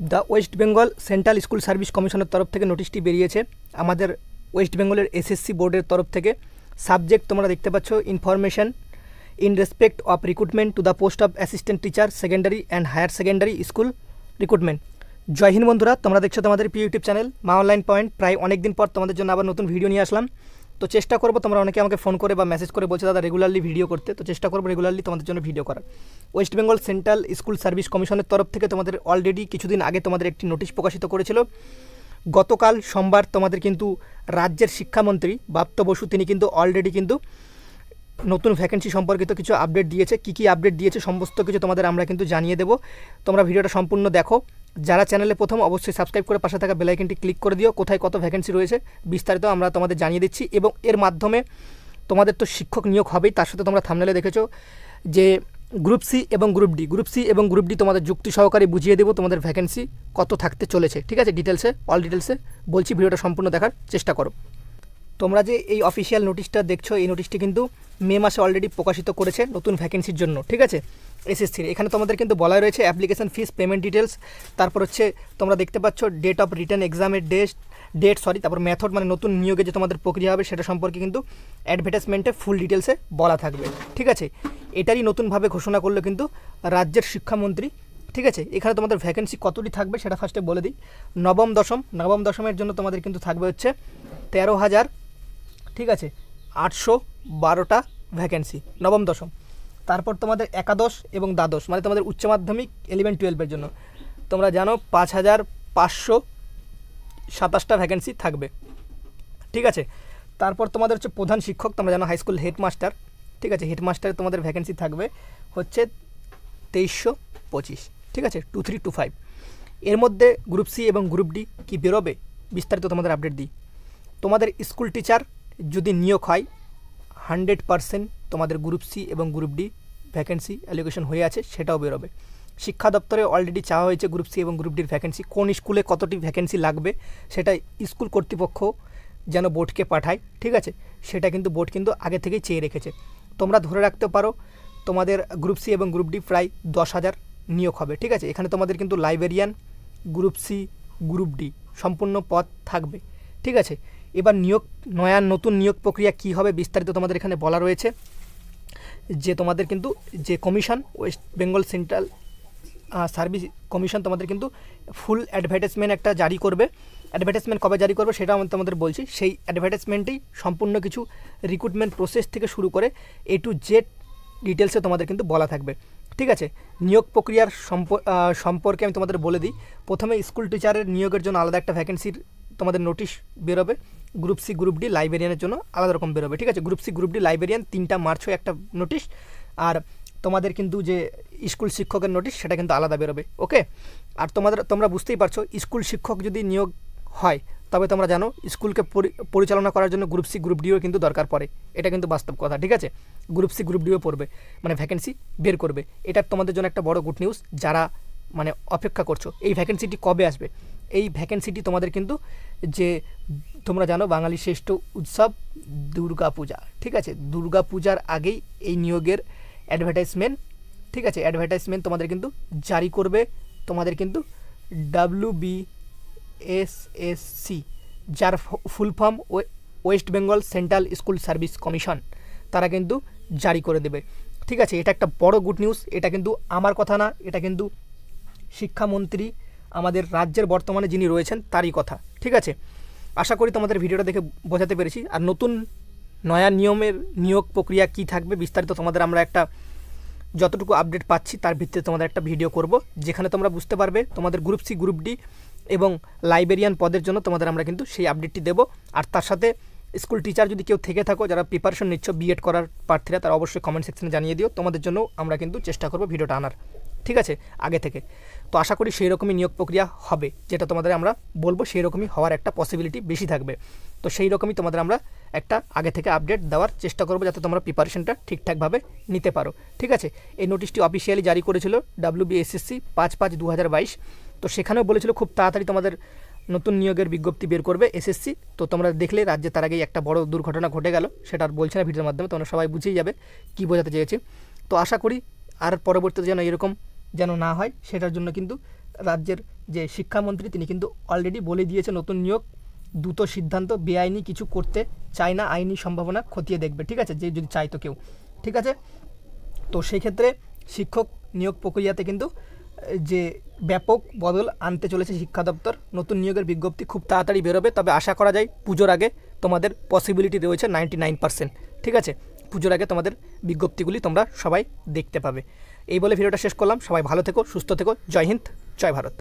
The West Bengal Central School Service কমিশনের তরফ থেকে নোটিশটি বেরিয়েছে। আমাদের ওয়েস্ট বেঙ্গলের এসএসসি বোর্ডের তরফ থেকে সাবজেক্ট তোমরা দেখতে পাচ্ছ, information in respect of recruitment to the post of assistant teacher secondary and higher secondary school recruitment. Jai Hind বন্ধুরা, তোমরা দেখছ তোমাদের প্রিয় YouTube channel Maa online point. প্রায় অনেক দিন পর তোমাদের জন্য আবার নতুন ভিডিও নিয়ে আসলাম। তো চেষ্টা করব, তোমরা অনেকে আমাকে ফোন করে বা মেসেজ করে বলছে, দাদা রেগুলারলি ভিডিও করতে। তো চেষ্টা করব রেগুলারলি তোমাদের জন্য ভিডিও করার। West Bengal Central School Service কমিশনের তরফ থেকে তোমাদের অলরেডি কিছুদিন আগে তোমাদের একটি নোটিশ প্রকাশিত করেছিল। গতকাল সোমবার তোমাদের কিন্তু রাজ্যের শিক্ষামন্ত্রী বাপ্ত বসু, তিনি কিন্তু অলরেডি কিন্তু নতুন ভ্যাকেন্সি সম্পর্কিত কিছু আপডেট দিয়েছে। কী কী আপডেট দিয়েছে, সমস্ত কিছু তোমাদের আমরা কিন্তু জানিয়ে দেবো। তোমরা ভিডিওটা সম্পূর্ণ দেখো। যারা চ্যানেলে প্রথম, অবশ্যই সাবস্ক্রাইব করে পাশে থাকা বেলাইকনটি ক্লিক করে দিও। কোথায় কত ভ্যাকেন্সি রয়েছে, বিস্তারিত আমরা তোমাদের জানিয়ে দিচ্ছি এবং এর মাধ্যমে তোমাদের তো শিক্ষক নিয়োগ হবেই, তার সাথে তোমরা থামনেলে দেখেছ যে গ্রুপ সি এবং গ্রুপ ডি গ্রুপ সি এবং গ্রুপ ডি তোমাদের যুক্তি সহকারে বুঝিয়ে দেবো তোমাদের ভ্যাকেন্সি কত থাকতে চলেছে, ঠিক আছে? ডিটেলসে অল ডিটেলসে বলছি, ভিডিওটা সম্পূর্ণ দেখার চেষ্টা করো। তোমরা যে এই অফিসিয়াল নোটিশটা দেখছ, এই নোটিশটি কিন্তু মে মাসে অলরেডি প্রকাশিত করেছে নতুন ভ্যাকেন্সির জন্য, ঠিক আছে? এসএসসির এখানে তোমাদের কিন্তু বলা রয়েছে অ্যাপ্লিকেশন ফিস পেমেন্ট ডিটেলস তারপর হচ্ছে তোমরা দেখতে পাচ্ছ ডেট অফ রিটার্ন এক্সামের ডেট ডেট সরি তারপর মেথড মানে নতুন নিয়োগে যে তোমাদের প্রক্রিয়া হবে সেটা সম্পর্কে কিন্তু অ্যাডভার্টাইজমেন্টে ফুল ডিটেলসে বলা থাকবে, ঠিক আছে? এটারই নতুনভাবে ঘোষণা করল কিন্তু রাজ্যের শিক্ষামন্ত্রী, ঠিক আছে? এখানে তোমাদের ভ্যাকেন্সি কতটি থাকবে সেটা ফার্স্টে বলে দিই। নবম দশম, নবম দশমের জন্য তোমাদের কিন্তু থাকবে হচ্ছে তেরো হাজার, ঠিক আছে? আটশো বারোটা ভ্যাকেন্সি নবম, দশম। তারপর তোমাদের একাদশ এবং দ্বাদশ মানে তোমাদের উচ্চ মাধ্যমিক ইলেভেন টুয়েলভের জন্য। তোমরা জানো পাঁচ হাজার পাঁচশো সাতাশটা ভ্যাকেন্সি থাকবে। ঠিক আছে? তারপর তোমাদের হচ্ছে প্রধান শিক্ষক, তোমরা জানো হাই স্কুল হেডমাস্টার ঠিক আছে? হেডমাস্টারে তোমাদের ভ্যাকেন্সি থাকবে হচ্ছে তেইশশো পঁচিশ। ঠিক আছে? টু থ্রি টু ফাইভ এর মধ্যে গ্রুপ সি এবং গ্রুপ ডি কি বেরোবে? বিস্তারিত তোমাদের আপডেট দিই। তোমাদের স্কুল টিচার যদি নিয়োগ হয় হান্ড্রেড পারসেন্ট তোমাদের গ্রুপ সি এবং গ্রুপ ডি ভ্যাকেন্সি অ্যালোকেশন হয়ে আছে, সেটাও বেরোবে। শিক্ষা দপ্তরে অলরেডি চাওয়া হয়েছে গ্রুপ সি এবং গ্রুপ ডির ভ্যাকেন্সি কোন স্কুলে কতটি ভ্যাকেন্সি লাগবে, সেটা স্কুল কর্তৃপক্ষ যেন বোর্ডকে পাঠায়, ঠিক আছে? সেটা কিন্তু বোর্ড কিন্তু আগে থেকেই চেয়ে রেখেছে। তোমরা ধরে রাখতে পারো, তোমাদের গ্রুপ সি এবং গ্রুপ ডি প্রায় দশ হাজার নিয়োগ হবে, ঠিক আছে? এখানে তোমাদের কিন্তু librarian group C group D সম্পূর্ণ পদ থাকবে, ঠিক আছে? এবার নিয়োগ, নয়া নতুন নিয়োগ প্রক্রিয়া কী হবে বিস্তারিত তোমাদের এখানে বলা রয়েছে। যে তোমাদের কিন্তু যে commission, West Bengal Central Service Commission তোমাদের কিন্তু ফুল অ্যাডভার্টাইজমেন্ট একটা জারি করবে। অ্যাডভার্টাইজমেন্ট কবে জারি করবে সেটা আমি তোমাদের বলছি। সেই অ্যাডভার্টাইজমেন্টেই সম্পূর্ণ কিছু রিক্রুটমেন্ট প্রসেস থেকে শুরু করে এ টু জেড ডিটেলসে তোমাদের কিন্তু বলা থাকবে। ঠিক আছে? নিয়োগ প্রক্রিয়ার সম্পর্কে আমি তোমাদের বলে দিই। প্রথমে স্কুল টিচারের নিয়োগের জন্য আলাদা একটা ভ্যাকেন্সির তোমাদের নোটিশ বেরোবে। গ্রুপ সি গ্রুপ ডি লাইব্রেরিয়ানের জন্য আলাদা রকম বেরোবে, ঠিক আছে? Group C group D librarian তিনটা মার্চ হয়ে একটা নোটিশ আর তোমাদের কিন্তু যে স্কুল শিক্ষকের নোটিশ সেটা কিন্তু আলাদা বেরোবে ওকে আর তোমাদের, তোমরা বুঝতেই পারছ স্কুল শিক্ষক যদি নিয়োগ হয়, তবে তোমরা জানো স্কুলকে পরিচালনা করার জন্য গ্রুপ সি গ্রুপ ডিও কিন্তু দরকার পড়ে। এটা কিন্তু বাস্তব কথা, ঠিক আছে? গ্রুপ সি গ্রুপ ডিও পড়বে মানে ভ্যাকেন্সি বের করবে। এটা তোমাদের জন্য একটা বড় গুড নিউজ যারা মানে অপেক্ষা করছ, এই ভ্যাকেন্সিটি কবে আসবে? এই ভ্যাকেন্সিটি তোমাদের কিন্তু যে তোমরা জানো বাঙালি শ্রেষ্ঠ উৎসব দুর্গা পূজা, ঠিক আছে? দুর্গা পূজার আগেই এই নিয়োগের অ্যাডভার্টাইজমেন্ট ঠিক আছে? অ্যাডভার্টাইজমেন্ট তোমাদের কিন্তু জারি করবে, তোমাদের কিন্তু W B S S C যার full form West Bengal Central School Service Commission তারা কিন্তু জারি করে দেবে। ঠিক আছে? এটা একটা বড় গুড নিউজ এটা কিন্তু আমার কথা না, এটা কিন্তু শিক্ষামন্ত্রী আমাদের রাজ্যের বর্তমানে যিনি রয়েছেন, তারই কথা। ঠিক আছে? আশা করি তোমাদের ভিডিওটা দেখে বোঝাতে পেরেছি। আর নতুন নয়া নিয়মের নিয়োগ প্রক্রিয়া কি থাকবে বিস্তারিত তোমাদের আমরা একটা যতটুকু আপডেট পাচ্ছি, তার ভিত্তিতে তোমাদের একটা ভিডিও করব, যেখানে তোমরা বুঝতে পারবে তোমাদের গ্রুপ সি গ্রুপ ডি এবং লাইব্রেরিয়ান পদের জন্য তোমাদের আমরা কিন্তু সেই আপডেটটি দেবো। আর তার সাথে স্কুল টিচার যদি কেউ থেকে থাকো, যারা প্রিপারেশন নিচ্ছ বিএড করার প্রার্থীরা, তারা অবশ্যই কমেন্ট সেকশনে জানিয়ে দিও। তোমাদের জন্য আমরা কিন্তু চেষ্টা করব ভিডিওটা আনার। ঠিক আছে? আগে থেকে। তো আশা করি সেই রকমই নিয়োগ প্রক্রিয়া হবে। যেটা তোমাদের আমরা বলব সেই রকমই হওয়ার একটা পসিবিলিটি বেশি থাকবে। তো সেই রকমই তোমাদের আমরা একটা আগে থেকে আপডেট দেওয়ার চেষ্টা করব যাতে তোমরা প্রিপারেশনটা ঠিকঠাকভাবে নিতে পারো। ঠিক আছে? এই নোটিশটি অফিসিয়ালি জারি করেছিল ডাব্লিউ বিএসএসসি পাঁচ পাঁচ দু তো সেখানেও বলেছিল খুব তাড়াতাড়ি তোমাদের নতুন নিয়োগের বিজ্ঞপ্তি বের করবে এসএসসি তো তোমরা দেখলে রাজ্যে তার আগেই একটা বড় দুর্ঘটনা ঘটে গেল। সেটা আর বলছে না ভিডিওর মাধ্যমে, তোমরা সবাই বুঝেই যাবে কী বোঝাতে চেয়েছি। তো আশা করি আর পরবর্তীতে যেন এরকম যেন না হয়, সেটার জন্য কিন্তু রাজ্যের যে শিক্ষামন্ত্রী তিনি কিন্তু অলরেডি বলে দিয়েছে নতুন নিয়োগ। দ্রুত সিদ্ধান্ত, বেআইনি কিছু করতে চায় না, আইনি সম্ভাবনা খতিয়ে দেখবে, ঠিক আছে? যে যদি চায় তো কেউ, ঠিক আছে? তো সেই ক্ষেত্রে শিক্ষক নিয়োগ প্রক্রিয়াতে কিন্তু, যে ব্যাপক বদল আনতে চলেছে শিক্ষা দপ্তর, নতুন নিয়োগের বিজ্ঞপ্তি খুব তাড়াতাড়ি বেরোবে, তবে আশা করা যায় পুজোর আগে তোমাদের পসিবিলিটি রয়েছে নাইনটি ঠিক আছে? পুজোর আগে তোমাদের বিজ্ঞপ্তিগুলি তোমরা সবাই দেখতে পাবে। এই বলে ভিডিওটা শেষ করলাম। সবাই ভালো থেকো সুস্থ থেকো। জয় হিন্দ জয় ভারত।